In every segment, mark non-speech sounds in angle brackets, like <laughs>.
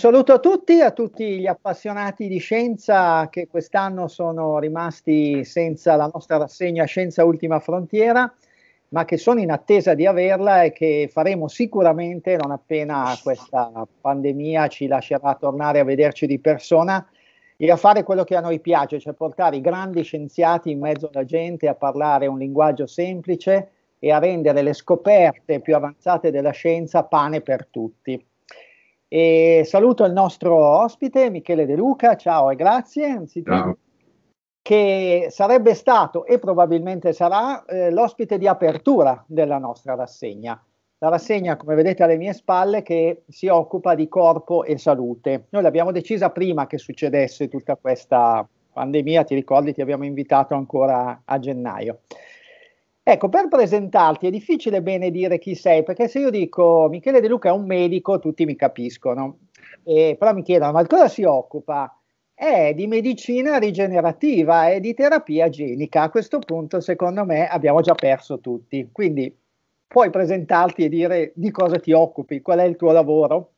Saluto a tutti, a tutti gli appassionati di scienza che quest'anno sono rimasti senza la nostra rassegna Scienza Ultima Frontiera, ma che sono in attesa di averla e che faremo sicuramente non appena questa pandemia ci lascerà tornare a vederci di persona e a fare quello che a noi piace, cioè portare i grandi scienziati in mezzo alla gente a parlare un linguaggio semplice e a rendere le scoperte più avanzate della scienza pane per tutti. E saluto il nostro ospite Michele De Luca, ciao e grazie. Ciao. Che sarebbe stato e probabilmente sarà eh, l'ospite di apertura della nostra rassegna. La rassegna, come vedete alle mie spalle, che si occupa di corpo e salute. Noi l'abbiamo decisa prima che succedesse tutta questa pandemia, ti ricordi, ti abbiamo invitato ancora a gennaio. Ecco, per presentarti è difficile bene dire chi sei, perché se io dico Michele De Luca è un medico, tutti mi capiscono, e, però mi chiedono, ma di cosa si occupa? È di medicina rigenerativa e di terapia genica. A questo punto, secondo me, abbiamo già perso tutti. Quindi puoi presentarti e dire di cosa ti occupi, qual è il tuo lavoro?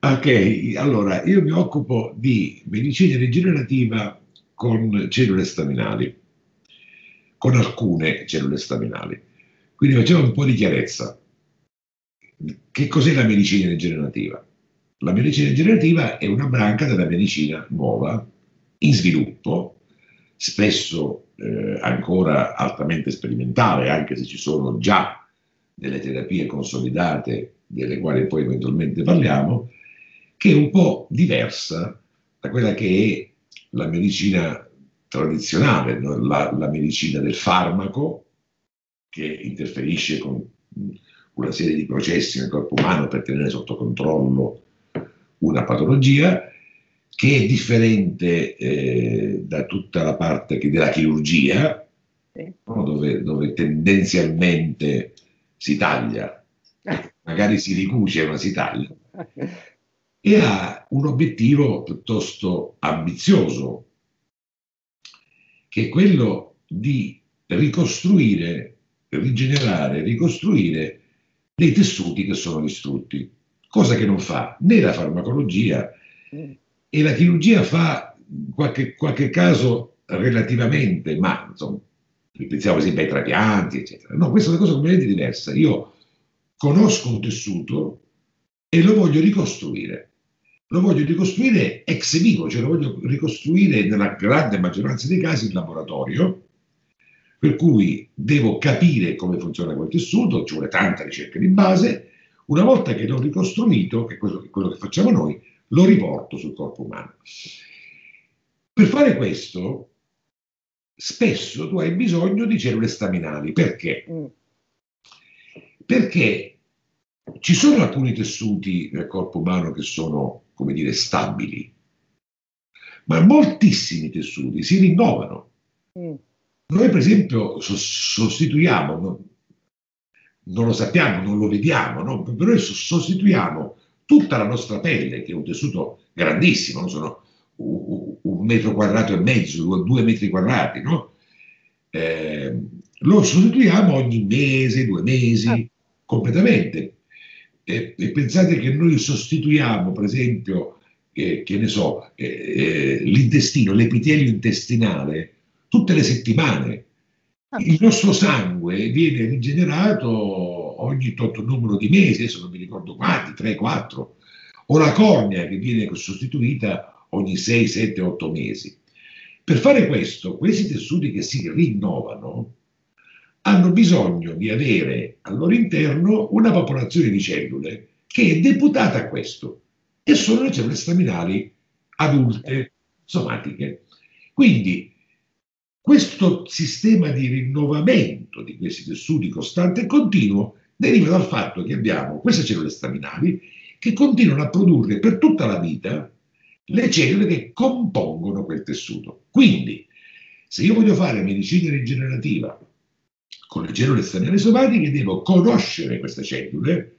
Ok, allora io mi occupo di medicina rigenerativa con cellule staminali con alcune cellule staminali. Quindi facciamo un po' di chiarezza. Che cos'è la medicina rigenerativa? La medicina rigenerativa è una branca della medicina nuova, in sviluppo, spesso eh, ancora altamente sperimentale, anche se ci sono già delle terapie consolidate, delle quali poi eventualmente parliamo, che è un po' diversa da quella che è la medicina tradizionale, la, la medicina del farmaco, che interferisce con una serie di processi nel corpo umano per tenere sotto controllo una patologia, che è differente eh, da tutta la parte della chirurgia, sì. no? dove, dove, tendenzialmente si taglia, <laughs> magari si ricuce ma si taglia, e ha un obiettivo piuttosto ambizioso, che è quello di ricostruire, rigenerare, ricostruire dei tessuti che sono distrutti, cosa che non fa né la farmacologia e la chirurgia fa qualche, qualche caso relativamente, ma insomma, pensiamo per esempio ai trapianti, eccetera. No, questa è una cosa completamente diversa. Io conosco un tessuto e lo voglio ricostruire lo voglio ricostruire ex vivo, cioè lo voglio ricostruire nella grande maggioranza dei casi in laboratorio, per cui devo capire come funziona quel tessuto, ci vuole tanta ricerca di base, una volta che l'ho ricostruito, che è quello, quello che facciamo noi, lo riporto sul corpo umano. Per fare questo, spesso tu hai bisogno di cellule staminali. Perché? Mm. Perché ci sono alcuni tessuti nel corpo umano che sono come dire, stabili. Ma moltissimi tessuti si rinnovano. Mm. Noi, per esempio, sostituiamo, no? non lo sappiamo, non lo vediamo, no? però sostituiamo tutta la nostra pelle, che è un tessuto grandissimo, sono un metro quadrato e mezzo, due, metri quadrati, no? eh, lo sostituiamo ogni mese, due mesi, ah. completamente e, e pensate che noi sostituiamo, per esempio, eh, che ne so, eh, eh, l'intestino, l'epitelio intestinale, tutte le settimane. Ah. Il nostro sangue viene rigenerato ogni tot numero di mesi, adesso non mi ricordo quanti, 3, 4, o la cornea che viene sostituita ogni 6, 7, 8 mesi. Per fare questo, questi tessuti che si rinnovano hanno bisogno di avere al loro interno una popolazione di cellule che è deputata a questo e sono le cellule staminali adulte, somatiche. Quindi questo sistema di rinnovamento di questi tessuti costante e continuo deriva dal fatto che abbiamo queste cellule staminali che continuano a produrre per tutta la vita le cellule che compongono quel tessuto. Quindi, se io voglio fare medicina rigenerativa con le cellule staminali somatiche devo conoscere queste cellule,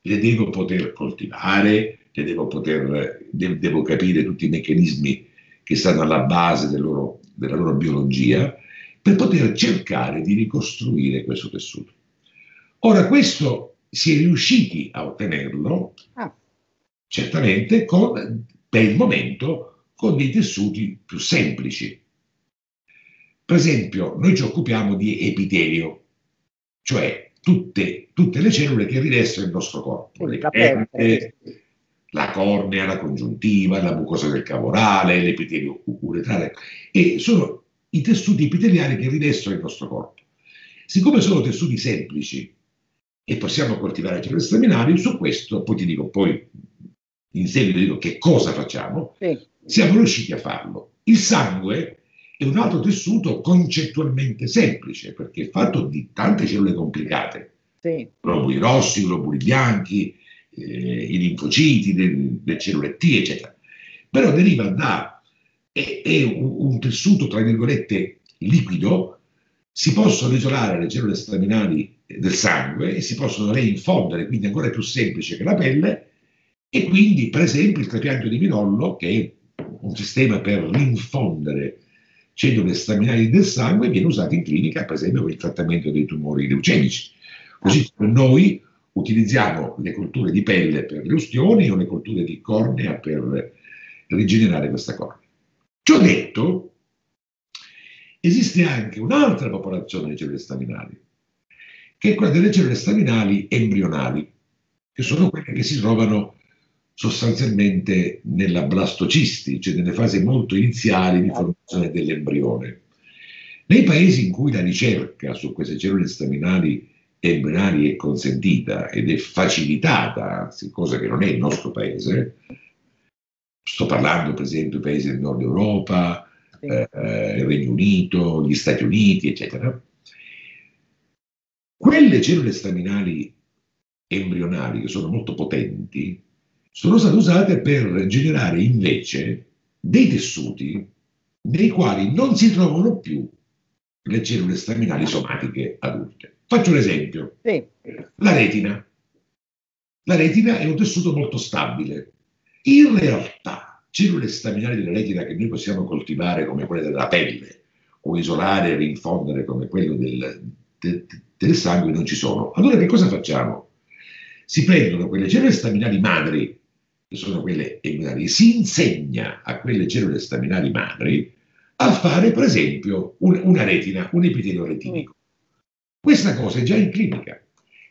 le devo poter coltivare, le devo, poter, de- devo capire tutti i meccanismi che stanno alla base del loro, della loro biologia, per poter cercare di ricostruire questo tessuto. Ora, questo si è riusciti a ottenerlo ah. certamente con, per il momento con dei tessuti più semplici. Per esempio, noi ci occupiamo di epitelio, cioè tutte, tutte le cellule che rivestono il nostro corpo, le pelle, la cornea, la congiuntiva, la mucosa del cavorale, l'epitelio uretrale, e sono i tessuti epiteliali che rivestono il nostro corpo. Siccome sono tessuti semplici e possiamo coltivare cellule staminali, su questo poi ti dico, poi in seguito dico che cosa facciamo, sì. siamo riusciti a farlo. Il sangue è un altro tessuto concettualmente semplice perché è fatto di tante cellule complicate, sì. globuli rossi, globuli bianchi, eh, i linfociti, le, le, cellule T, eccetera. Però deriva da, è, è un, un, tessuto, tra virgolette, liquido, si possono isolare le cellule staminali del sangue e si possono reinfondere, quindi ancora più semplice che la pelle, e quindi, per esempio, il trapianto di midollo, che è un sistema per rinfondere cellule staminali del sangue, viene usato in clinica, per esempio, per il trattamento dei tumori leucemici. Così come noi utilizziamo le culture di pelle per le ustioni o le culture di cornea per rigenerare questa cornea. Ciò detto, esiste anche un'altra popolazione di cellule staminali, che è quella delle cellule staminali embrionali, che sono quelle che si trovano sostanzialmente nella blastocisti, cioè nelle fasi molto iniziali di formazione dell'embrione. Nei paesi in cui la ricerca su queste cellule staminali embrionali è consentita ed è facilitata, anzi, cosa che non è il nostro paese, sto parlando per esempio dei paesi del nord Europa, eh, il Regno Unito, gli Stati Uniti, eccetera, quelle cellule staminali embrionali che sono molto potenti sono state usate per generare invece dei tessuti nei quali non si trovano più le cellule staminali somatiche adulte. Faccio un esempio. Sì. La retina. La retina è un tessuto molto stabile. In realtà, cellule staminali della retina che noi possiamo coltivare come quelle della pelle o isolare e rinfondere come quelle del, de, del sangue non ci sono. Allora che cosa facciamo? Si prendono quelle cellule staminali madri che sono quelle embrionali, si insegna a quelle cellule staminali madri a fare, per esempio, un, una retina, un epitelio retinico. Questa cosa è già in clinica,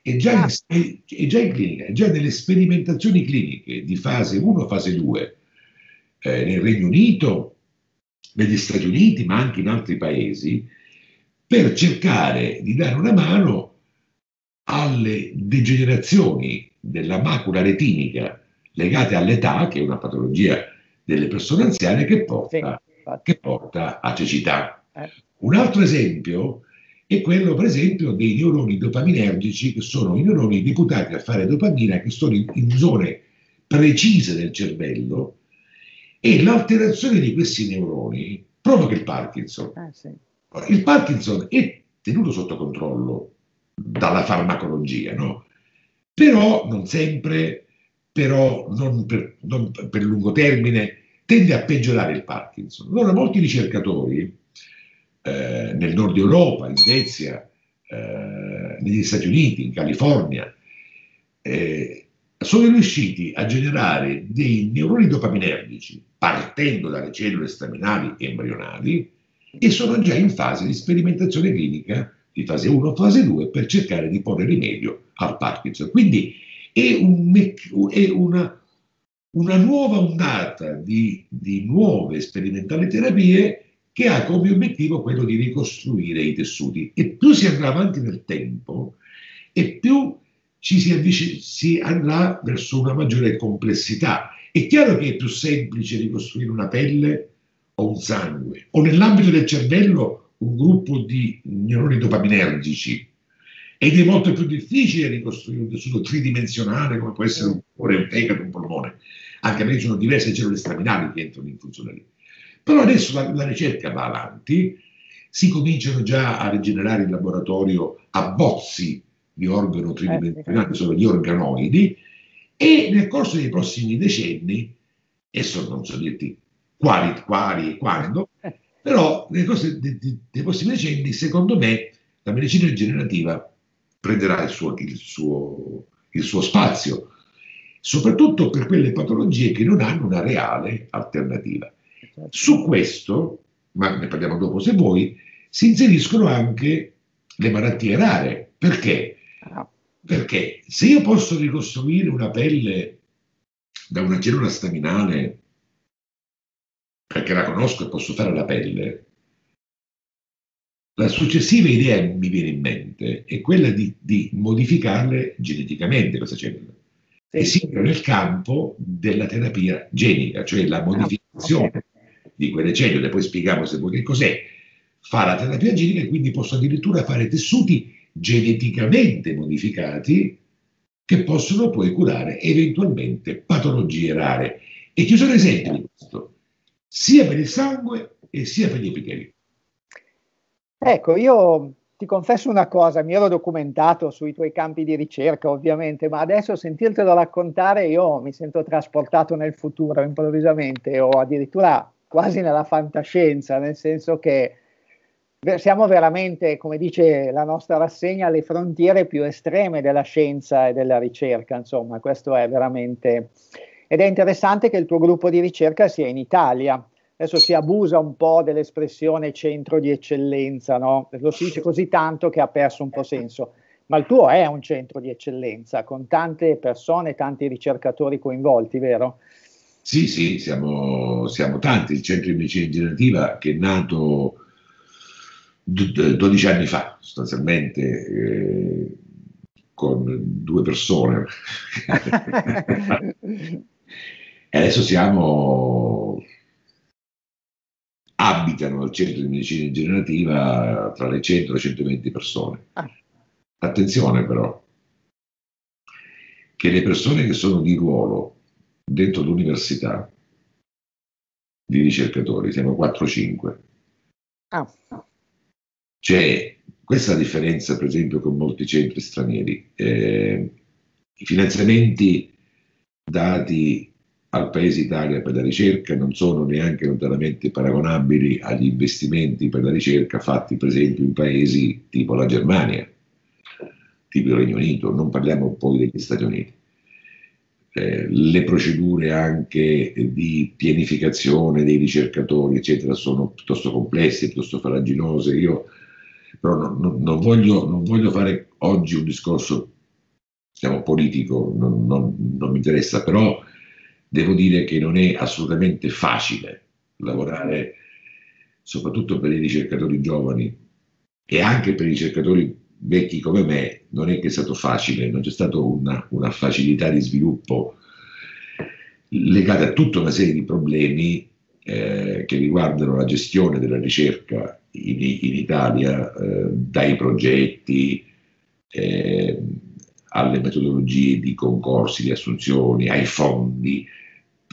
è già in, è già in clinica, è già nelle sperimentazioni cliniche di fase 1, fase 2, eh, nel Regno Unito, negli Stati Uniti, ma anche in altri paesi, per cercare di dare una mano alle degenerazioni della macula retinica legate all'età, che è una patologia delle persone anziane che porta, sì, che porta a cecità. Eh. Un altro esempio è quello, per esempio, dei neuroni dopaminergici, che sono i neuroni deputati a fare dopamina, che sono in, in zone precise del cervello, e l'alterazione di questi neuroni provoca il Parkinson. Eh, sì. Il Parkinson è tenuto sotto controllo dalla farmacologia, no? però non sempre però non per, non per lungo termine, tende a peggiorare il Parkinson. Allora molti ricercatori eh, nel nord Europa, in Svezia, eh, negli Stati Uniti, in California, eh, sono riusciti a generare dei neuroni dopaminergici partendo dalle cellule staminali embrionali e sono già in fase di sperimentazione clinica di fase 1 o fase 2 per cercare di porre rimedio al Parkinson. Quindi è, un, è una, una, nuova ondata di, di nuove sperimentali terapie che ha come obiettivo quello di ricostruire i tessuti. E più si andrà avanti nel tempo, e più ci si, avvic- si andrà verso una maggiore complessità. È chiaro che è più semplice ricostruire una pelle o un sangue, o nell'ambito del cervello un gruppo di neuroni dopaminergici, ed è molto più difficile ricostruire un tessuto tridimensionale come può essere un cuore, un fegato, un polmone, anche perché ci sono diverse cellule staminali che entrano in funzione lì. Però adesso la, la ricerca va avanti, si cominciano già a rigenerare in laboratorio abbozzi di organo tridimensionale, che sono gli organoidi, e nel corso dei prossimi decenni, adesso non so dirti quali, quali e quando, però nel corso dei, dei, dei prossimi decenni, secondo me, la medicina rigenerativa prenderà il suo, il suo, il suo spazio. soprattutto per quelle patologie che non hanno una reale alternativa. Su questo, ma ne parliamo dopo se vuoi, si inseriscono anche le malattie rare. Perché? Ah. Perché se io posso ricostruire una pelle da una cellula staminale, perché la conosco e posso fare la pelle, la successiva idea che mi viene in mente è quella di, di modificarle geneticamente queste cellule. Sì. E si entra nel campo della terapia genica, cioè la ah, modificazione ah, okay. di quelle cellule. Poi spieghiamo se vuoi che cos'è. Fa la terapia genica e quindi posso addirittura fare tessuti geneticamente modificati che possono poi curare eventualmente patologie rare. E ci sono esempi di questo, sia per il sangue e sia per gli epiteli. Ecco, io ti confesso una cosa, mi ero documentato sui tuoi campi di ricerca ovviamente, ma adesso sentirtelo raccontare io mi sento trasportato nel futuro improvvisamente o addirittura quasi nella fantascienza, nel senso che siamo veramente, come dice la nostra rassegna, alle frontiere più estreme della scienza e della ricerca, insomma, questo è veramente... Ed è interessante che il tuo gruppo di ricerca sia in Italia. Adesso si abusa un po' dell'espressione centro di eccellenza, no? Lo si dice così tanto che ha perso un po' senso. Ma il tuo è un centro di eccellenza, con tante persone, tanti ricercatori coinvolti, vero? Sì, sì, siamo, siamo tanti. Il centro di medicina generativa che è nato 12 anni fa, sostanzialmente, eh, con due persone. <laughs> e adesso siamo abitano al centro di medicina generativa tra le 100 e le 120 persone. Ah. Attenzione però, che le persone che sono di ruolo dentro l'università di ricercatori siamo 4-5. Ah. C'è questa differenza, per esempio, con molti centri stranieri. Eh, I finanziamenti dati al Paese Italia per la ricerca non sono neanche lontanamente paragonabili agli investimenti per la ricerca fatti, per esempio, in paesi tipo la Germania, tipo il Regno Unito, non parliamo poi degli Stati Uniti. Eh, le procedure anche di pianificazione dei ricercatori, eccetera, sono piuttosto complesse, piuttosto faraginose. Io però non, non, non, voglio, non, voglio, fare oggi un discorso diciamo, politico, non, mi interessa, però devo dire che non è assolutamente facile lavorare, soprattutto per i ricercatori giovani e anche per i ricercatori vecchi come me, non è che è stato facile, non c'è stata una, una facilità di sviluppo legata a tutta una serie di problemi eh, che riguardano la gestione della ricerca in, in Italia, eh, dai progetti eh, alle metodologie di concorsi, di assunzioni, ai fondi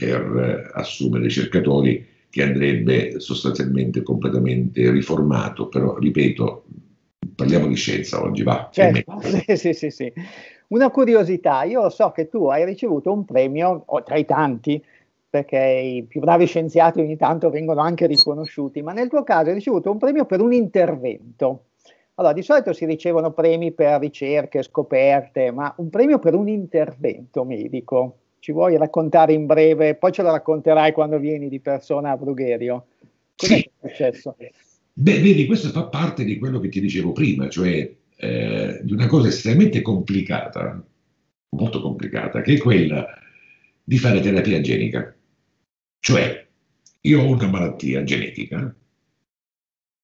per assumere ricercatori, che andrebbe sostanzialmente completamente riformato, però ripeto, parliamo di scienza oggi, va. Certo, <laughs> sì, sì, sì. Una curiosità, io so che tu hai ricevuto un premio, tra i tanti, perché i più bravi scienziati ogni tanto vengono anche riconosciuti, ma nel tuo caso hai ricevuto un premio per un intervento. Allora, di solito si ricevono premi per ricerche, scoperte, ma un premio per un intervento medico. Ci vuoi raccontare in breve? Poi ce lo racconterai quando vieni di persona a Brugherio. Cos'è sì. successo? Beh, vedi, questo fa parte di quello che ti dicevo prima, cioè eh, di una cosa estremamente complicata, molto complicata, che è quella di fare terapia genica. Cioè, io ho una malattia genetica.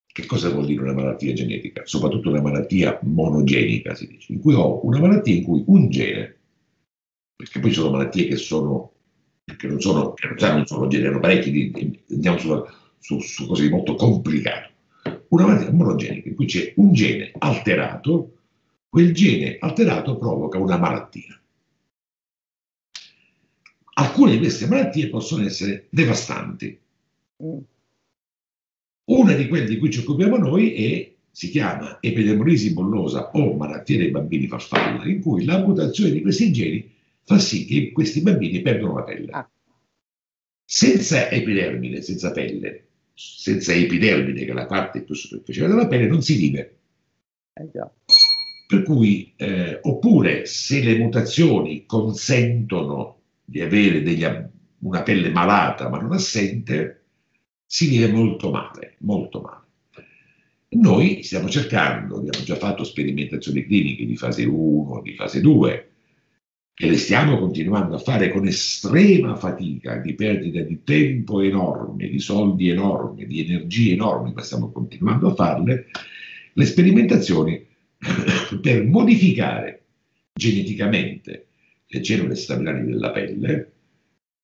Che cosa vuol dire una malattia genetica? Soprattutto una malattia monogenica, si dice, in cui ho una malattia in cui un gene, perché poi sono malattie che sono, che non sono, che non sono gene, erano parecchi, andiamo su, su, su cose molto complicate. Una malattia monogenica in cui c'è un gene alterato, quel gene alterato provoca una malattia. Alcune di queste malattie possono essere devastanti. Mm. Una di quelle di cui ci occupiamo noi è, si chiama epidermolisi bollosa o malattia dei bambini farfalla, in cui la mutazione di questi geni fa sì che questi bambini perdono la pelle. Ah. Senza epidermide, senza pelle, senza epidermide, che è la parte più superficiale della pelle, non si vive. Eh per cui, eh, oppure se le mutazioni consentono di avere degli, una pelle malata ma non assente, si vive molto male, molto male. Noi stiamo cercando, abbiamo già fatto sperimentazioni cliniche di fase 1, di fase 2, e le stiamo continuando a fare con estrema fatica, di perdita di tempo enorme, di soldi enormi, di energie enormi, ma stiamo continuando a farle, le sperimentazioni <coughs> per modificare geneticamente le cellule staminali della pelle,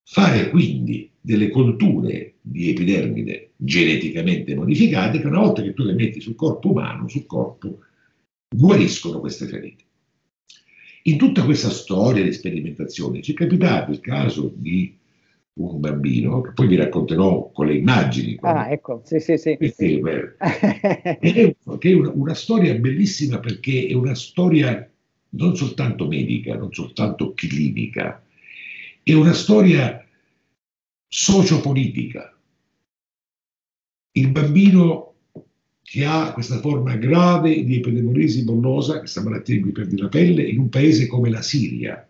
fare quindi delle colture di epidermide geneticamente modificate che una volta che tu le metti sul corpo umano, sul corpo, guariscono queste ferite. In tutta questa storia di sperimentazione ci è capitato il caso di un bambino, che poi vi racconterò con le immagini. Ah, ecco, sì, sì, sì. Perché, <laughs> è, che è una, una, storia bellissima perché è una storia non soltanto medica, non soltanto clinica, è una storia sociopolitica. Il bambino che ha questa forma grave di epidermolisi bollosa, questa malattia in cui perdi la pelle, in un paese come la Siria,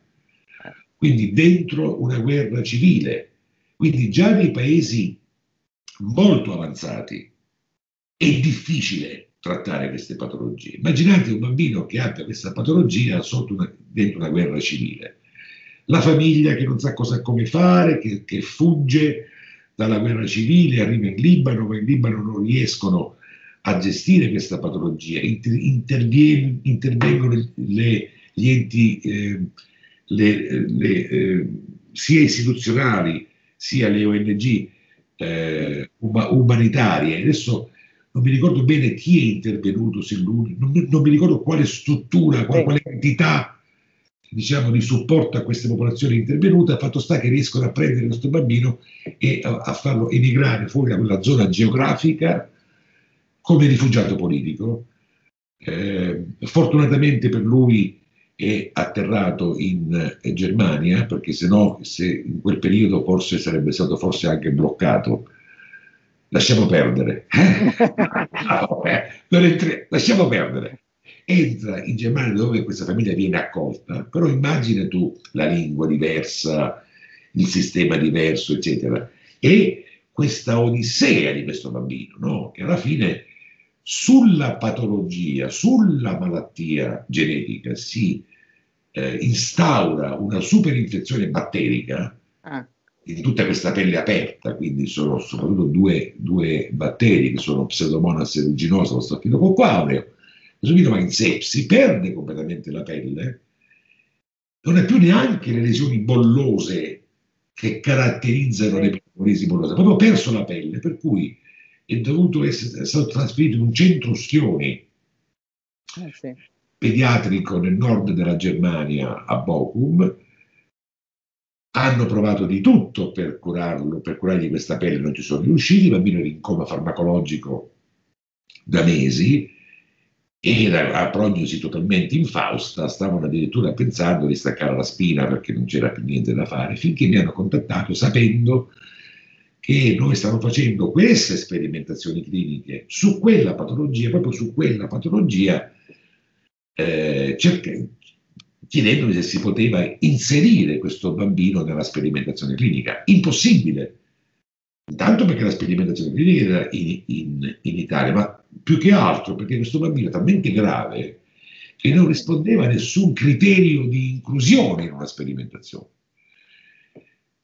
quindi dentro una guerra civile, quindi già nei paesi molto avanzati è difficile trattare queste patologie. Immaginate un bambino che abbia questa patologia una, dentro una guerra civile, la famiglia che non sa cosa come fare, che, che fugge dalla guerra civile, arriva in Libano, ma in Libano non riescono a gestire questa patologia, inter, intervengono le, gli enti eh, le, le, eh, sia istituzionali sia le ONG eh, umanitarie. Adesso non mi ricordo bene chi è intervenuto, se lui, non, non mi ricordo quale struttura, quale, quale entità diciamo, di supporto a queste popolazioni intervenute, fatto sta che riescono a prendere questo bambino e a, a farlo emigrare fuori da quella zona geografica come rifugiato politico. Eh, fortunatamente per lui è atterrato in eh, Germania, perché se no, se in quel periodo forse sarebbe stato forse anche bloccato. Lasciamo perdere. Eh, lasciamo perdere. Entra in Germania dove questa famiglia viene accolta, però immagina tu la lingua diversa, il sistema diverso, eccetera. E questa odissea di questo bambino, no? che alla fine sulla patologia, sulla malattia genetica si eh, instaura una superinfezione batterica ah. in tutta questa pelle aperta, quindi sono soprattutto due, due batteri che sono Pseudomonas aeruginosa, lo stafilococco aurea, questo video va in sepsi, perde completamente la pelle, non è più neanche le lesioni bollose che caratterizzano le pneumoresi bollose, ha proprio perso la pelle, per cui è dovuto essere è stato trasferito in un centro ustioni eh, sì. pediatrico nel nord della Germania a Bochum. Hanno provato di tutto per curarlo, per curargli questa pelle, non ci sono riusciti. Il bambino era in coma farmacologico da mesi era a prognosi totalmente infausta, stavano addirittura pensando di staccare la spina perché non c'era più niente da fare, finché mi hanno contattato sapendo che noi stiamo facendo queste sperimentazioni cliniche su quella patologia, proprio su quella patologia, eh, chiedendomi se si poteva inserire questo bambino nella sperimentazione clinica. Impossibile, intanto perché la sperimentazione clinica era in, in, in Italia, ma più che altro perché questo bambino è talmente grave che non rispondeva a nessun criterio di inclusione in una sperimentazione.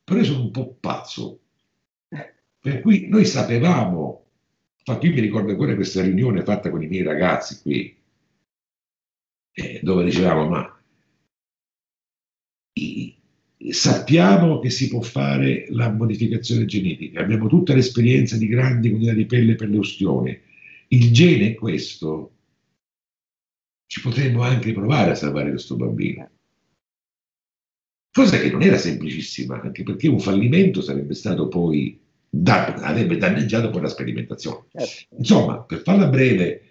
Però io sono un po' pazzo per cui noi sapevamo, infatti io mi ricordo ancora questa riunione fatta con i miei ragazzi qui, eh, dove dicevamo, ma sappiamo che si può fare la modificazione genetica, abbiamo tutta l'esperienza di grandi quantità di pelle per le ustioni, il gene è questo, ci potremmo anche provare a salvare questo bambino. Cosa che non era semplicissima, anche perché un fallimento sarebbe stato poi da, avrebbe danneggiato poi la sperimentazione. Certo. Insomma, per farla breve,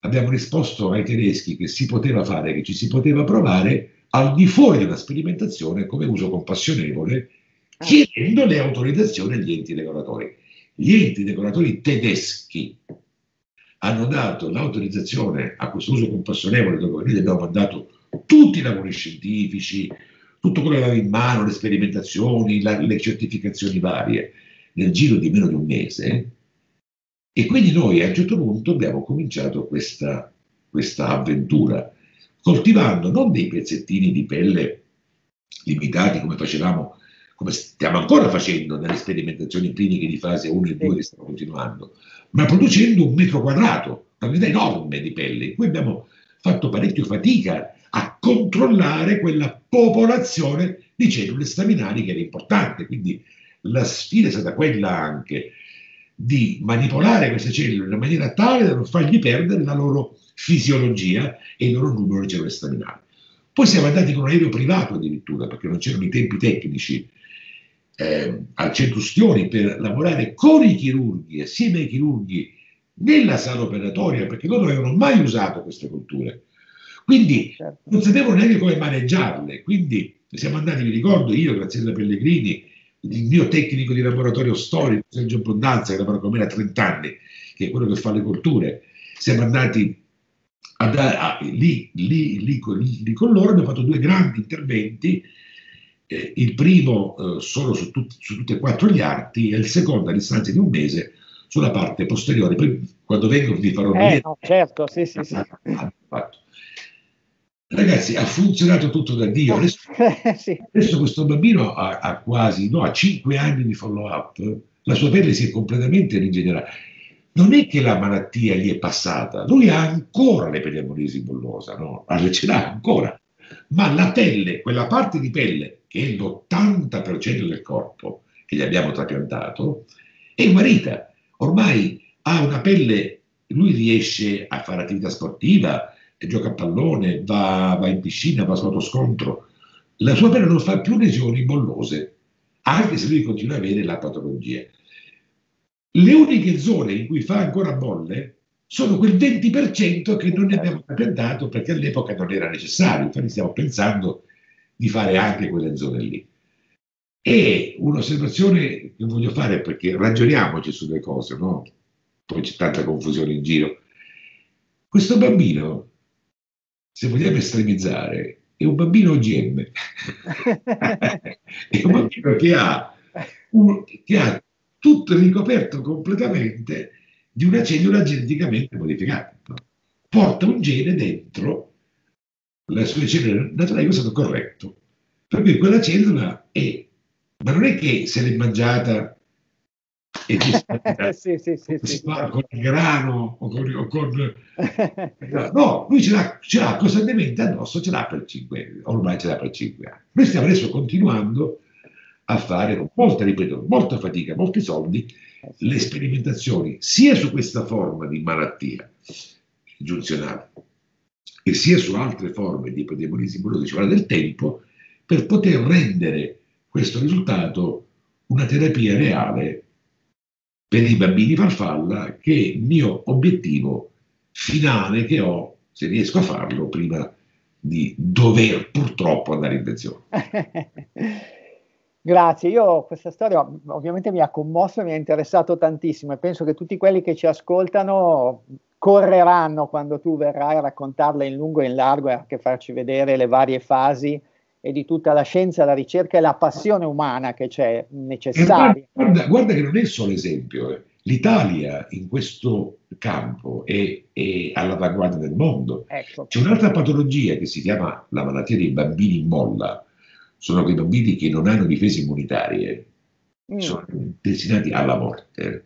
abbiamo risposto ai tedeschi che si poteva fare, che ci si poteva provare al di fuori della sperimentazione come uso compassionevole, ah. chiedendo le autorizzazioni agli enti regolatori. Gli enti regolatori tedeschi hanno dato l'autorizzazione a questo uso compassionevole dove noi abbiamo mandato tutti i lavori scientifici, tutto quello che aveva in mano, le sperimentazioni, la, le certificazioni varie, nel giro di meno di un mese. E quindi noi a un certo punto abbiamo cominciato questa, questa avventura, coltivando non dei pezzettini di pelle limitati come facevamo, come stiamo ancora facendo nelle sperimentazioni cliniche di fase 1 e 2 che stiamo continuando, ma producendo un metro quadrato, una quantità enorme di pelle, in cui abbiamo fatto parecchio fatica a controllare quella popolazione di cellule staminali che era importante. Quindi la sfida è stata quella anche di manipolare queste cellule in maniera tale da non fargli perdere la loro fisiologia e il loro numero di cellule staminali. Poi siamo andati con un aereo privato addirittura, perché non c'erano i tempi tecnici eh, al centro Stioni per lavorare con i chirurghi, assieme ai chirurghi, nella sala operatoria, perché loro non avevano mai usato queste culture. Quindi certo. non sapevano neanche come maneggiarle. Quindi siamo andati, vi ricordo, io, Graziella Pellegrini, il mio tecnico di laboratorio storico, Sergio Bondanza, che lavora con me da 30 anni, che è quello che fa le culture, siamo andati a, a, lì, lì, lì, con, lì, con, loro, abbiamo fatto due grandi interventi, eh, il primo eh, solo su, tut, su tutti e quattro gli arti e il secondo a distanza di un mese sulla parte posteriore. Poi quando vengo vi farò eh, vedere. No, certo, sì, sì, sì. Ragazzi, ha funzionato tutto da Dio. Adesso, <laughs> sì. adesso questo bambino ha, ha, quasi, no, ha 5 anni di follow-up, la sua pelle si è completamente rigenerata. Non è che la malattia gli è passata, lui ha ancora l'epidemolisi bollosa, no? ce l'ha ancora, ma la pelle, quella parte di pelle che è l'80% del corpo che gli abbiamo trapiantato, è guarita. Ormai ha una pelle, lui riesce a fare attività sportiva, gioca a pallone, va, va in piscina, va sotto scontro, la sua pelle non fa più lesioni bollose, anche se lui continua ad avere la patologia. Le uniche zone in cui fa ancora bolle sono quel 20% che non ne abbiamo trapiantato perché all'epoca non era necessario, infatti stiamo pensando di fare anche quelle zone lì. E un'osservazione che voglio fare perché ragioniamoci sulle cose, no? Poi c'è tanta confusione in giro. Questo bambino se vogliamo estremizzare, è un bambino OGM. <laughs> è un bambino che ha, un, che ha tutto ricoperto completamente di una cellula geneticamente modificata. Porta un gene dentro la sua cellula naturale che è stato corretto. Per cui quella cellula è, ma non è che se l'è mangiata <laughs> e sì, sì, sì, sì, con il grano o con, o con... <laughs> no, lui ce l'ha, ce l'ha costantemente addosso, ce l'ha per 5 ormai ce l'ha per 5 anni. Noi stiamo adesso continuando a fare con molta, ripeto, molta fatica, molti soldi, le sperimentazioni sia su questa forma di malattia giunzionale che sia su altre forme di epidemiolismo, ci vuole del tempo, per poter rendere questo risultato una terapia reale per i bambini farfalla che è il mio obiettivo finale che ho, se riesco a farlo, prima di dover purtroppo andare in pensione. <laughs> Grazie, io questa storia ovviamente mi ha commosso e mi ha interessato tantissimo e penso che tutti quelli che ci ascoltano correranno quando tu verrai a raccontarla in lungo e in largo e anche farci vedere le varie fasi e di tutta la scienza, la ricerca e la passione umana che c'è necessaria. Guarda, guarda, che non è solo esempio, eh. l'Italia in questo campo è, è all'avanguardia del mondo. Ecco. C'è un'altra patologia che si chiama la malattia dei bambini in molla, sono quei bambini che non hanno difese immunitarie, mm. sono destinati alla morte,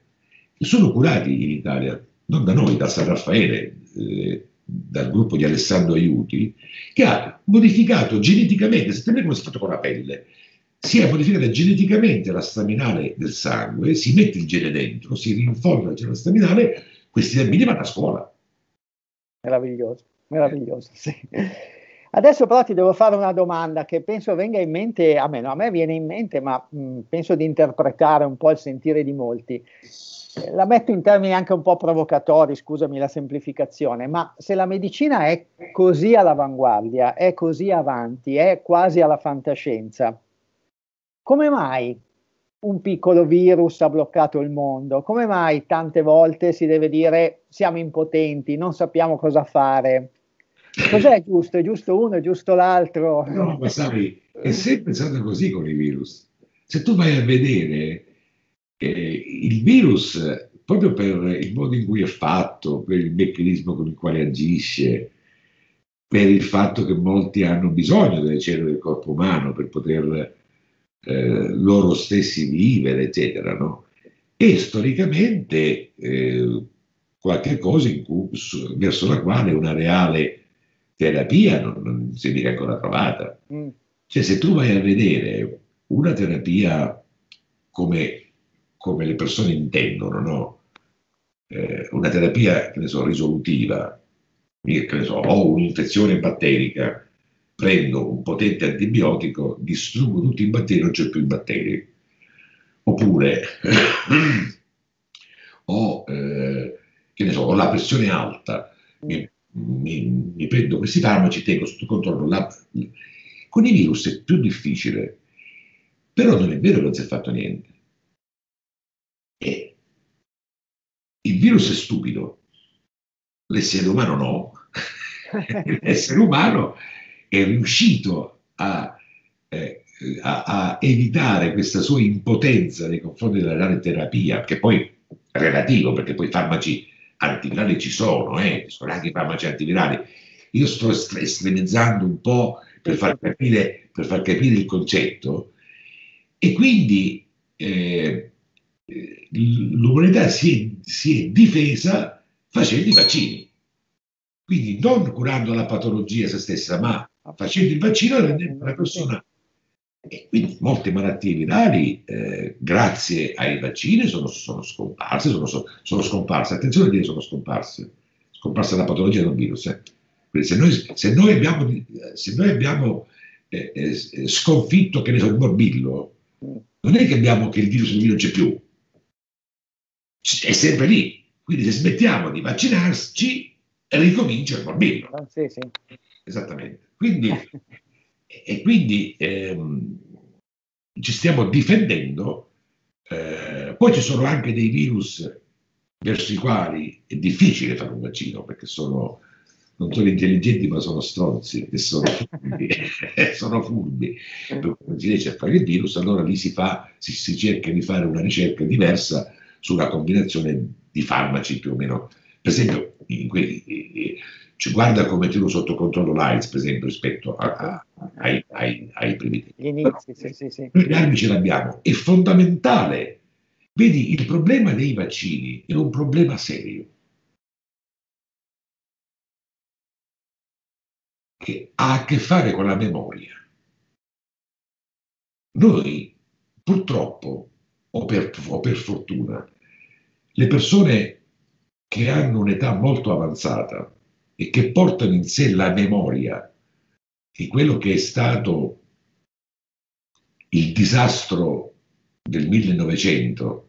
e sono curati in Italia, non da noi, da San Raffaele. Eh, dal gruppo di Alessandro Aiuti, che ha modificato geneticamente, esattamente come si è fatto con la pelle, si è modificata geneticamente la staminale del sangue, si mette il gene dentro, si rinforza la cellula staminale, questi bambini vanno a scuola. Meraviglioso, meraviglioso, sì. Adesso però ti devo fare una domanda che penso venga in mente, a me, no, a me viene in mente, ma mh, penso di interpretare un po' il sentire di molti la metto in termini anche un po' provocatori, scusami la semplificazione, ma se la medicina è così all'avanguardia, è così avanti, è quasi alla fantascienza, come mai un piccolo virus ha bloccato il mondo? Come mai tante volte si deve dire siamo impotenti, non sappiamo cosa fare? Cos'è giusto? È giusto uno, è giusto l'altro? No, ma sai, è sempre stato così con i virus. Se tu vai a vedere eh, il virus, proprio per il modo in cui è fatto, per il meccanismo con il quale agisce, per il fatto che molti hanno bisogno delle cellule del corpo umano per poter eh, loro stessi vivere, eccetera, no? E storicamente eh, qualche cosa cui, verso la quale una reale terapia non, non si è mica ancora trovata. Mm. Cioè, se tu vai a vedere una terapia come, come le persone intendono, no? eh, una terapia, che ne so, risolutiva, che ne so, ho un'infezione batterica, prendo un potente antibiotico, distruggo tutti i batteri, non c'è più i batteri. Oppure <clears throat> ho, eh, che ne so, ho la pressione alta, mi, mi, mi prendo questi farmaci, tengo sotto controllo. La... Con i virus è più difficile, però non è vero che non si è fatto niente. E il virus è stupido, l'essere umano no. <laughs> L'essere umano è riuscito a, eh, a, a, evitare questa sua impotenza nei confronti della terapia, che poi è relativo, perché poi i farmaci antivirali ci sono, eh, sono anche farmaci antivirali. Io sto estremizzando un po' per far capire, per far capire il concetto e quindi eh, l'umanità si è, si è difesa facendo i vaccini. Quindi non curando la patologia se stessa, ma facendo il vaccino rendendo la persona e quindi molte malattie virali, eh, grazie ai vaccini, sono, sono scomparse, sono, sono, scomparse. Attenzione a dire sono scomparse. Scomparsa la patologia del virus. Eh. Se, noi, se, noi, abbiamo, se noi abbiamo eh, eh, sconfitto, che ne so, il morbillo, non è che abbiamo che il virus non c'è più. È sempre lì. Quindi se smettiamo di vaccinarci, ricomincia il morbillo. Ah, sì, sì. Esattamente. Quindi <laughs> e quindi ehm, ci stiamo difendendo. Eh, poi ci sono anche dei virus verso i quali è difficile fare un vaccino perché sono, non sono intelligenti ma sono stronzi e sono <laughs> furbi, <laughs> sono furbi. Non si riesce a fare il virus, allora lì si, fa, si, si cerca di fare una ricerca diversa sulla combinazione di farmaci più o meno. Per esempio, in que- ci guarda come tenuto sotto controllo l'AIDS, per esempio, rispetto a, a, ai, ai, ai, primi tempi. Inizi, sì, sì, sì. Noi le armi ce l'abbiamo, è fondamentale. Vedi, il problema dei vaccini è un problema serio. che ha a che fare con la memoria. Noi, purtroppo, o per, o per fortuna, le persone che hanno un'età molto avanzata e che portano in sé la memoria di quello che è stato il disastro del 1900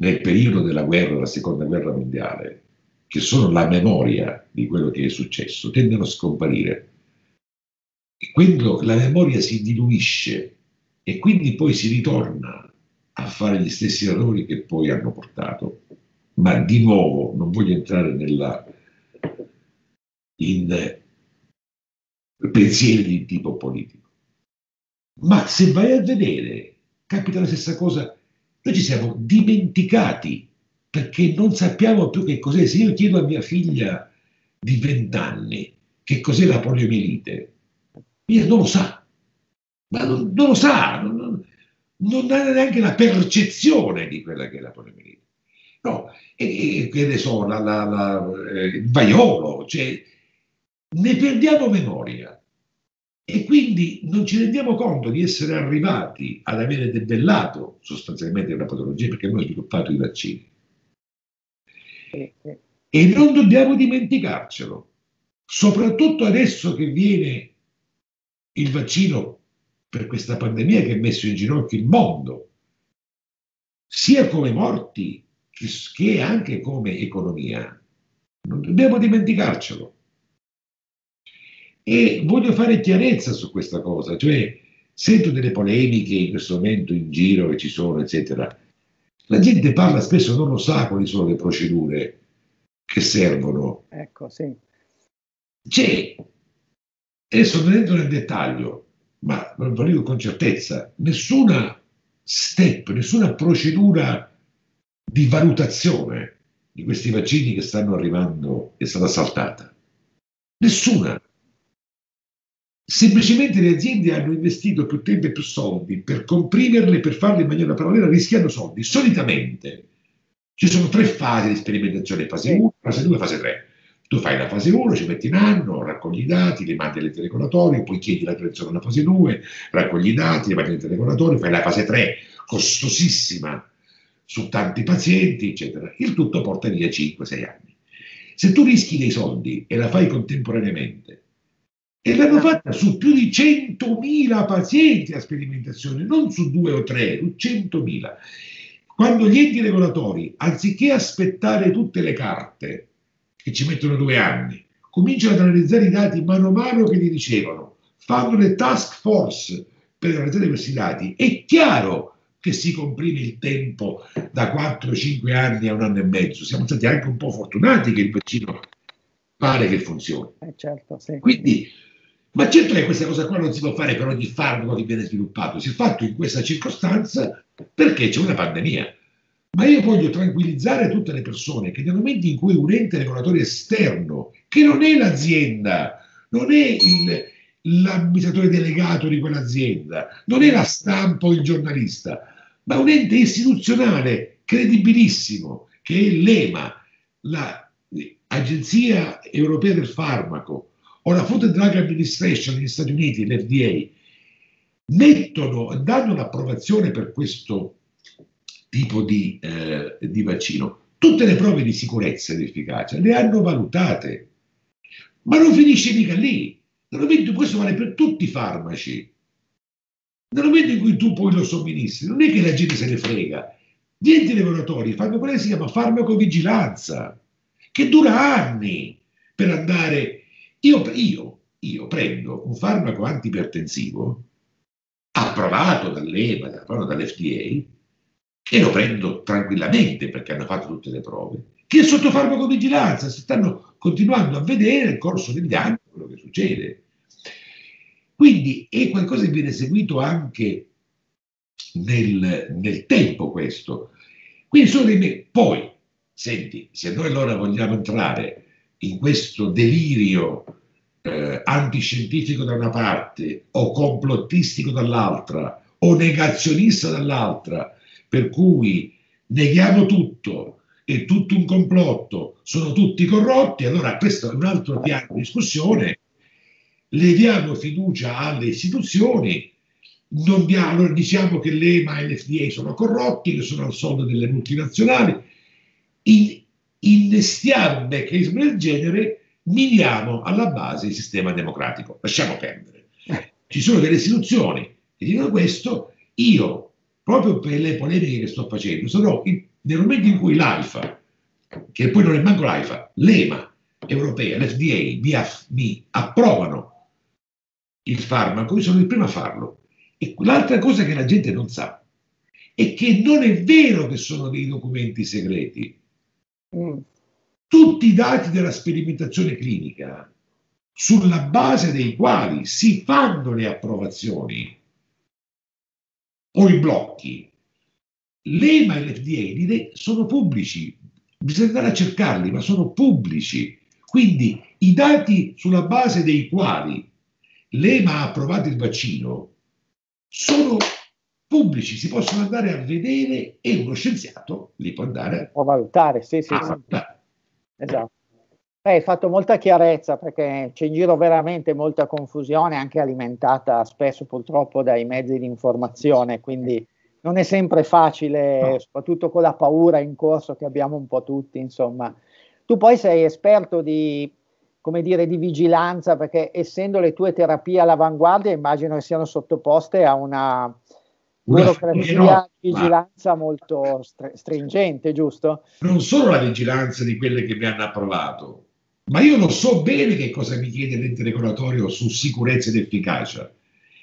nel periodo della guerra, la seconda guerra mondiale, che sono la memoria di quello che è successo, tendono a scomparire. E quando la memoria si diluisce e quindi poi si ritorna a fare gli stessi errori che poi hanno portato, ma di nuovo non voglio entrare nella, in pensieri di tipo politico. Ma se vai a vedere, capita la stessa cosa, noi ci siamo dimenticati perché non sappiamo più che cos'è. Se io chiedo a mia figlia di 20 anni che cos'è la poliomielite, ella non lo sa, ma non, non lo sa, non, non, ha neanche la percezione di quella che è la poliomielite. No, e, e che ne so, la, la, la, eh, il vaiolo, cioè ne perdiamo memoria e quindi non ci rendiamo conto di essere arrivati ad avere debellato sostanzialmente una patologia perché abbiamo sviluppato i vaccini. E non dobbiamo dimenticarcelo, soprattutto adesso che viene il vaccino per questa pandemia che ha messo in ginocchio il mondo, sia come morti che anche come economia. Non dobbiamo dimenticarcelo. E voglio fare chiarezza su questa cosa, cioè sento delle polemiche in questo momento in giro che ci sono, eccetera. La gente parla spesso, non lo sa quali sono le procedure che servono. Ecco, sì. C'è, adesso non entro nel dettaglio, ma lo dico con certezza, nessuna step, nessuna procedura di valutazione di questi vaccini che stanno arrivando è stata saltata. Nessuna. Semplicemente le aziende hanno investito più tempo e più soldi per comprimerle, per farle in maniera parallela, rischiando soldi. Solitamente ci sono tre fasi di sperimentazione, fase 1, fase 2, fase 3. Tu fai la fase 1, ci metti un anno, raccogli i dati, li mandi alle regolatorie, poi chiedi la creazione della fase 2, raccogli i dati, li mandi alle regolatorie, fai la fase 3, costosissima, su tanti pazienti, eccetera. Il tutto porta via 5-6 anni. Se tu rischi dei soldi e la fai contemporaneamente, e l'hanno fatta su più di 100.000 pazienti a sperimentazione, non su due o tre, su 100.000. Quando gli enti regolatori, anziché aspettare tutte le carte, che ci mettono due anni, cominciano ad analizzare i dati mano a mano che gli ricevono, fanno le task force per analizzare questi dati, è chiaro che si comprime il tempo da 4-5 anni a un anno e mezzo. Siamo stati anche un po' fortunati che il vaccino pare che funzioni. Eh certo, sì. Quindi, ma certo che questa cosa qua non si può fare per ogni farmaco che viene sviluppato, si è fatto in questa circostanza perché c'è una pandemia. Ma io voglio tranquillizzare tutte le persone che nel momento in cui un ente regolatore esterno, che non è l'azienda, non è il, l'amministratore delegato di quell'azienda, non è la stampa o il giornalista, ma un ente istituzionale credibilissimo che è l'EMA, l'Agenzia Europea del Farmaco o la Food and Drug Administration negli Stati Uniti, l'FDA, mettono, danno l'approvazione per questo tipo di, eh, di vaccino, tutte le prove di sicurezza e di efficacia le hanno valutate. Ma non finisce mica lì. Nel momento, questo vale per tutti i farmaci. Nel momento in cui tu poi lo somministri, non è che la gente se ne frega. Gli enti regolatori fanno quella che si chiama farmacovigilanza, che dura anni per andare. Io, io, io prendo un farmaco antipertensivo approvato dall'EMA, dall'FDA, e lo prendo tranquillamente perché hanno fatto tutte le prove, che è sotto farmacovigilanza, si stanno continuando a vedere nel corso degli anni quello che succede. Quindi è qualcosa che viene seguito anche nel, nel tempo questo. Quindi sono dei me. Poi, senti, se noi allora vogliamo entrare in questo delirio eh, antiscientifico da una parte o complottistico dall'altra o negazionista dall'altra, per cui neghiamo tutto, è tutto un complotto, sono tutti corrotti, allora questo è un altro piano di discussione, leviamo fiducia alle istituzioni, non diamo, diciamo che l'EMA e l'FDA sono corrotti, che sono al soldo delle multinazionali, in, innestiamo un meccanismo del genere, miniamo alla base il sistema democratico. Lasciamo perdere. Ci sono delle istituzioni che dicono questo, io proprio per le polemiche che sto facendo, sono in, nel momento in cui l'AIFA, che poi non è manco l'AIFA, l'EMA europea, l'FDA, mi, aff- mi approvano il farmaco, io sono il primo a farlo. E l'altra cosa che la gente non sa è che non è vero che sono dei documenti segreti. Mm. Tutti i dati della sperimentazione clinica, sulla base dei quali si fanno le approvazioni, o i blocchi, l'EMA e l'FDA sono pubblici, bisogna andare a cercarli, ma sono pubblici. Quindi i dati sulla base dei quali l'EMA ha approvato il vaccino sono pubblici, si possono andare a vedere e uno scienziato li può andare a valutare. Sì, sì, sì. Esatto. Eh, hai fatto molta chiarezza perché c'è in giro veramente molta confusione, anche alimentata spesso purtroppo dai mezzi di informazione, quindi non è sempre facile, no. soprattutto con la paura in corso che abbiamo un po' tutti, insomma. Tu poi sei esperto di, come dire, di vigilanza perché essendo le tue terapie all'avanguardia immagino che siano sottoposte a una burocrazia di vigilanza molto stringente, giusto? Non solo la vigilanza di quelle che mi hanno approvato, ma io lo so bene che cosa mi chiede l'ente regolatorio su sicurezza ed efficacia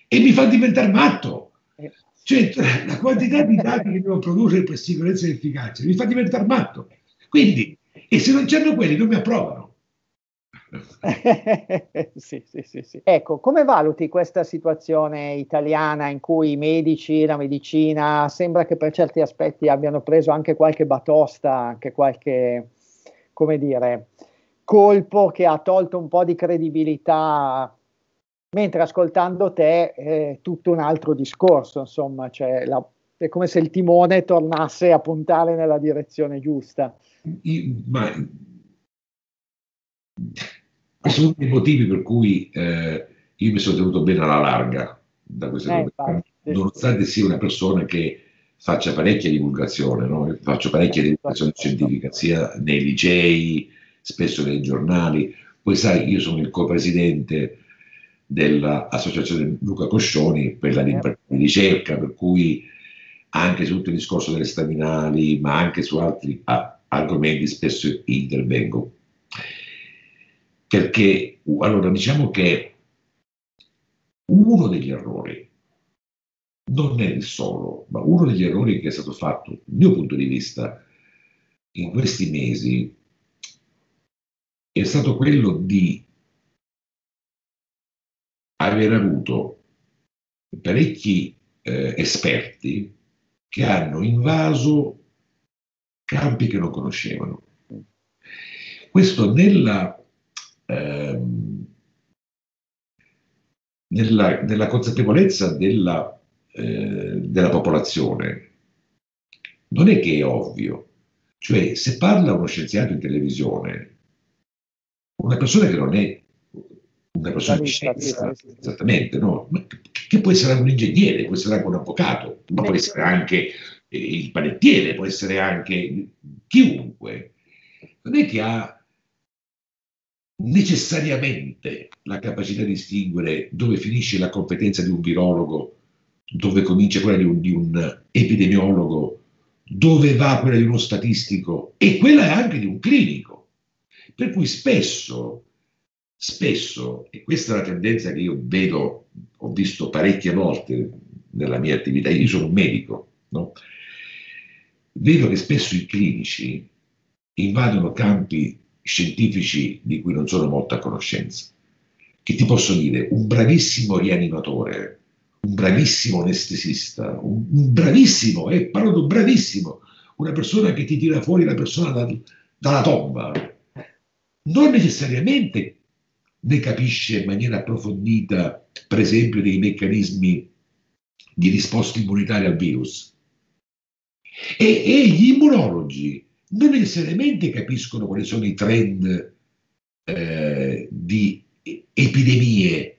e mi fa diventare matto. Eh. Cioè, la quantità di dati che devo produrre per sicurezza ed efficacia mi fa diventare matto. Quindi, e se non c'hanno quelli, non mi approvano. <laughs> sì, sì, sì, sì. Ecco, come valuti questa situazione italiana in cui i medici, la medicina, sembra che per certi aspetti abbiano preso anche qualche batosta, anche qualche, come dire, colpo che ha tolto un po' di credibilità, mentre ascoltando te è tutto un altro discorso, insomma, cioè la, è come se il timone tornasse a puntare nella direzione giusta. I, ma uno dei motivi per cui eh, io mi sono tenuto bene alla larga da questo eh, nonostante sia una persona che faccia parecchia divulgazione, no? faccio parecchia divulgazione scientifica, sia nei licei, spesso nei giornali. Poi sai, io sono il co-presidente dell'associazione Luca Coscioni per la libertà di ricerca, per cui anche su tutto il discorso delle staminali, ma anche su altri ah, argomenti spesso intervengo. Perché, allora, diciamo che uno degli errori, non è il solo, ma uno degli errori che è stato fatto, dal mio punto di vista, in questi mesi, è stato quello di aver avuto parecchi eh, esperti che hanno invaso campi che non conoscevano. Questo nella, ehm, nella, nella consapevolezza della, eh, della popolazione non è che è ovvio. Cioè, se parla uno scienziato in televisione, una persona che non è una persona di scienza, esattamente, no? che può essere anche un ingegnere, può essere anche un avvocato, ma può essere anche eh, il panettiere, può essere anche chiunque. Non è che ha necessariamente la capacità di distinguere dove finisce la competenza di un virologo, dove comincia quella di un, di un epidemiologo, dove va quella di uno statistico e quella anche di un clinico. Per cui spesso, spesso, e questa è una tendenza che io vedo, ho visto parecchie volte nella mia attività, io sono un medico, no? vedo che spesso i clinici invadono campi scientifici di cui non sono molto a conoscenza. Che ti posso dire? Un bravissimo rianimatore, un bravissimo anestesista, un, un bravissimo, e eh, parlo di un bravissimo, una persona che ti tira fuori la persona da, dalla tomba, non necessariamente ne capisce in maniera approfondita, per esempio, dei meccanismi di risposta immunitaria al virus. E, e gli immunologi non necessariamente capiscono quali sono i trend eh, di epidemie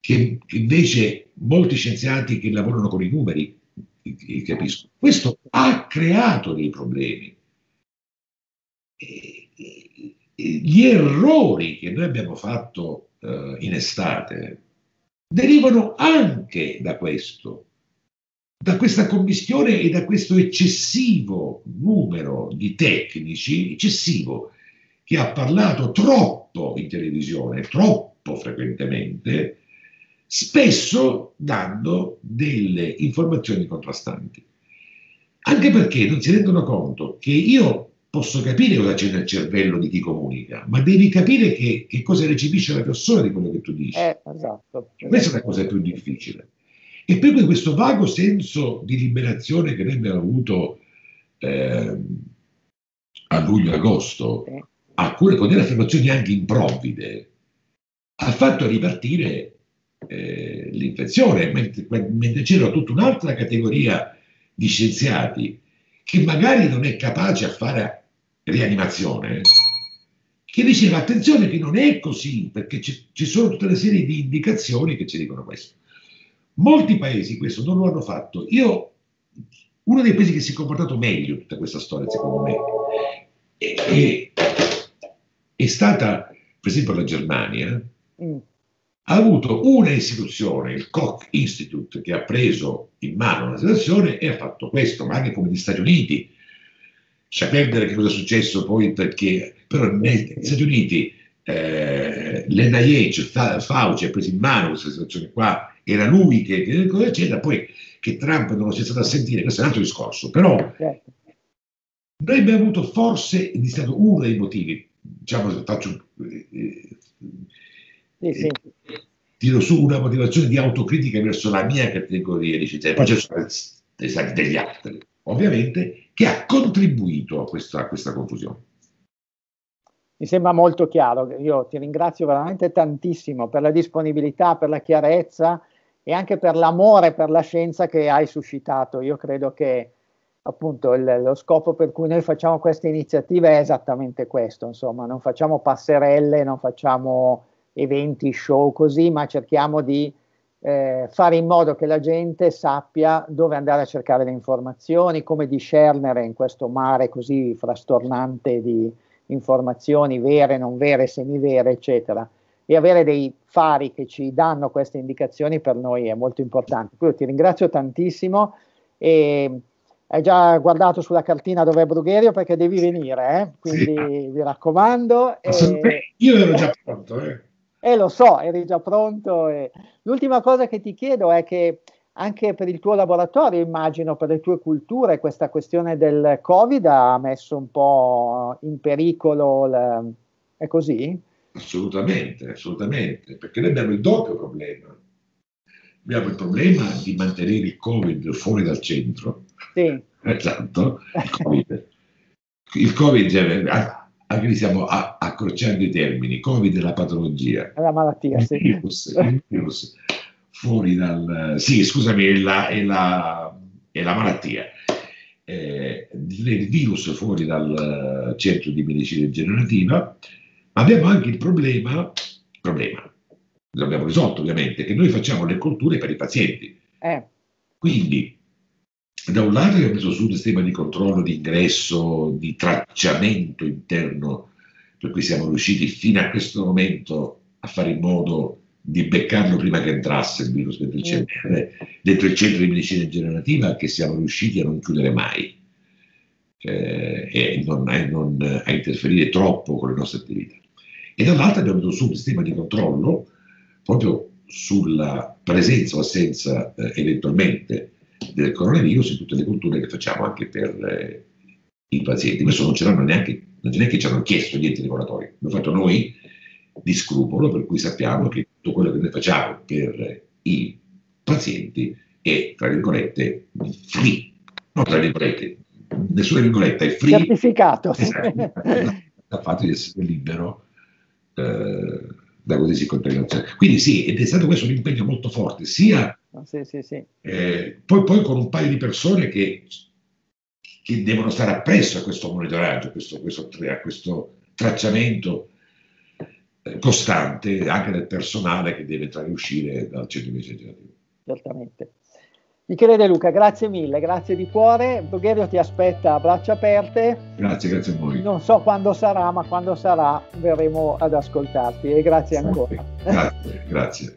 che, invece molti scienziati che lavorano con i numeri capiscono. Questo ha creato dei problemi. Gli errori che noi abbiamo fatto eh, in estate derivano anche da questo, da questa commistione e da questo eccessivo numero di tecnici, eccessivo, che ha parlato troppo in televisione, troppo frequentemente, spesso dando delle informazioni contrastanti. Anche perché non si rendono conto che io posso capire cosa c'è nel cervello di chi comunica, ma devi capire che, che cosa recepisce la persona di quello che tu dici. Eh, esatto. Questa è la cosa più difficile. E proprio questo vago senso di liberazione che noi abbiamo avuto eh, a luglio-agosto, alcune con delle affermazioni anche improvvide, ha fatto ripartire eh, l'infezione, mentre, mentre c'era tutta un'altra categoria di scienziati che magari non è capace a fare rianimazione, che diceva attenzione che non è così, perché ci, ci sono tutta una serie di indicazioni che ci dicono questo. Molti paesi questo non lo hanno fatto. Io, uno dei paesi che si è comportato meglio in tutta questa storia, secondo me, è, è, è stata, per esempio, la Germania. Mm. Ha avuto una istituzione, il Koch Institute, che ha preso in mano la situazione e ha fatto questo, ma anche come gli Stati Uniti, lascia perdere che cosa è successo poi perché però negli Stati Uniti eh, l'NIH, Fauci ha preso in mano questa situazione qua, era lui che, eccetera, poi che Trump non lo sia stato a sentire, questo è un altro discorso, però noi abbiamo avuto forse, è stato uno dei motivi, diciamo, faccio, eh, sì, sì. tiro su una motivazione di autocritica verso la mia categoria di cittadini, poi ci sono stati degli altri, ovviamente, che ha contribuito a questa, a questa confusione. Mi sembra molto chiaro, io ti ringrazio veramente tantissimo per la disponibilità, per la chiarezza e anche per l'amore per la scienza che hai suscitato. Io credo che appunto il, lo scopo per cui noi facciamo queste iniziative è esattamente questo, insomma, non facciamo passerelle, non facciamo eventi, show così, ma cerchiamo di eh, fare in modo che la gente sappia dove andare a cercare le informazioni, come discernere in questo mare così frastornante di informazioni vere, non vere, semivere, eccetera. E avere dei fari che ci danno queste indicazioni per noi è molto importante. Quindi ti ringrazio tantissimo e hai già guardato sulla cartina dove è Brugherio perché devi venire, eh? quindi vi raccomando. E... Io ero già pronto. Eh. eh lo so, eri già pronto. E... L'ultima cosa che ti chiedo è che anche per il tuo laboratorio, immagino, per le tue culture, questa questione del Covid ha messo un po' in pericolo, il... è così? Assolutamente, assolutamente, perché noi abbiamo il doppio problema abbiamo il problema di mantenere il Covid fuori dal centro. Sì. <laughs> Esatto, il Covid. Il COVID, cioè, anche lì stiamo accorciando i termini, Covid è la patologia. È la malattia, il sì. Virus, il virus fuori dal... Sì, scusami, è la, è la, è la malattia. Eh, il virus fuori dal centro di medicina generativa, ma abbiamo anche il problema, problema l'abbiamo risolto ovviamente, che noi facciamo le colture per i pazienti. Eh. Quindi, da un lato abbiamo messo su un sistema di controllo di ingresso, di tracciamento interno, per cui siamo riusciti fino a questo momento a fare in modo di beccarlo prima che entrasse il virus dentro il, centro, eh, dentro il centro di medicina generativa, che siamo riusciti a non chiudere mai eh, e non, a, non, a interferire troppo con le nostre attività. E dall'altro abbiamo su un sistema di controllo proprio sulla presenza o assenza eh, eventualmente del coronavirus in tutte le culture che facciamo anche per eh, i pazienti. Questo non ce l'hanno neanche, non è che ci hanno chiesto gli enti regolatori, l'abbiamo fatto noi di scrupolo, per cui sappiamo che tutto quello che noi facciamo per i pazienti è, tra virgolette, free, non tra virgolette, nessuna virgoletta è free. Certificato. Esatto, dal fatto di essere libero. Eh, da qualsiasi contaminazione. Quindi sì, ed è stato questo un impegno molto forte, sia sì, sì, sì. Eh, poi, poi, con un paio di persone che, che devono stare appresso a questo monitoraggio, a questo, questo, a questo tracciamento costante anche del personale che deve entrare e uscire dal centro di medicina Certamente. Michele Luca, grazie mille, grazie di cuore. Brugherio ti aspetta a braccia aperte. Grazie, grazie a voi. Non so quando sarà, ma quando sarà verremo ad ascoltarti e grazie ancora. Grazie, grazie.